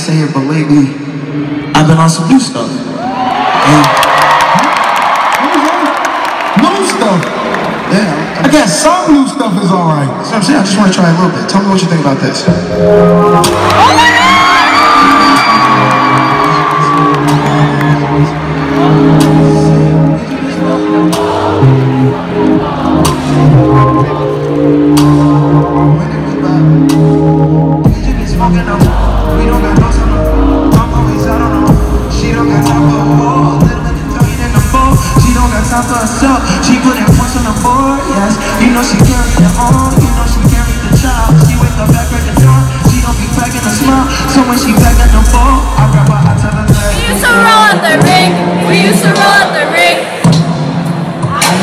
say it, but lately I've been on some new stuff. And hmm? New stuff. yeah, I guess some new stuff is alright. that's what I'm saying. I just want to try a little bit. Tell me what you think about this. Oh she points on the board, yes. You know she carry it on, you know she carry the child. She wake up back at the door, she don't be cracking a smile. So when she back at the ball, I grab her, I tell her that. We used to roll at the ring. We used to roll at the ring.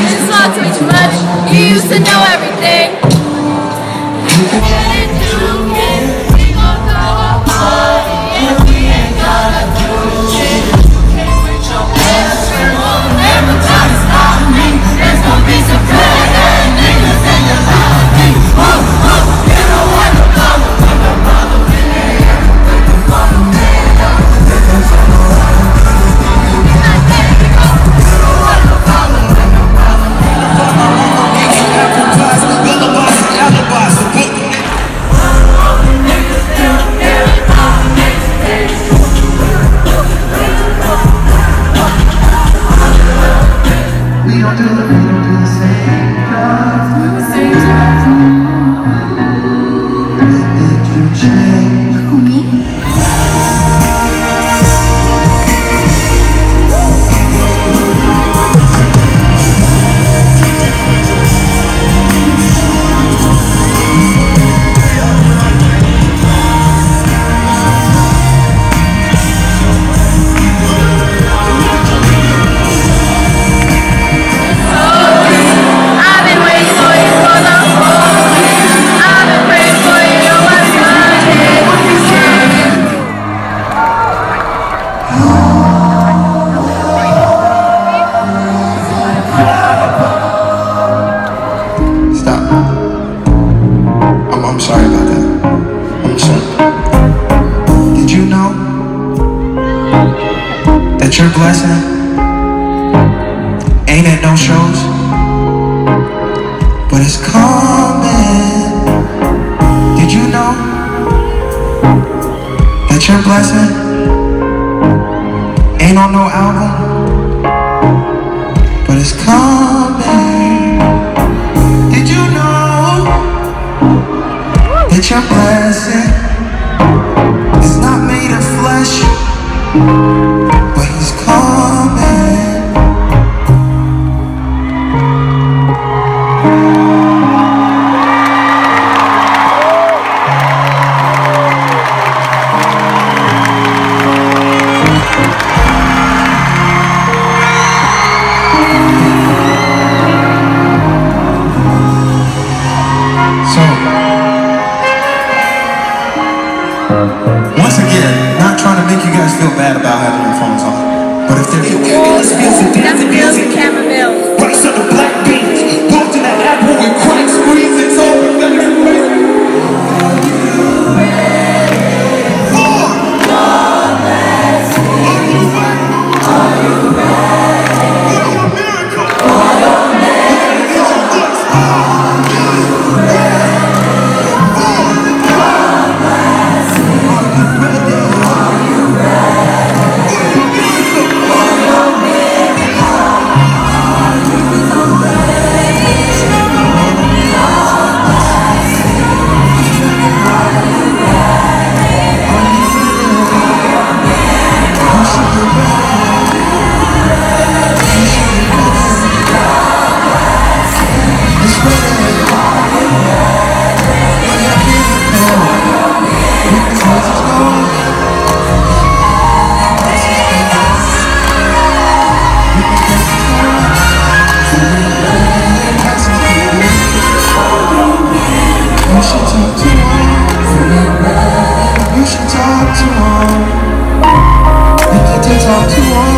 Just talk too much. You used to know everything. I'm, I'm sorry about that. I'm sorry. Did you know that your blessing ain't at no shows, but it's coming? Did you know that your blessing ain't on no album, but it's coming? That your blessing is not made of flesh, once again, not trying to make you guys feel bad about having your phones on, but if there's a That's Bills and Chamomile. Rice on the black beans. Talk to him.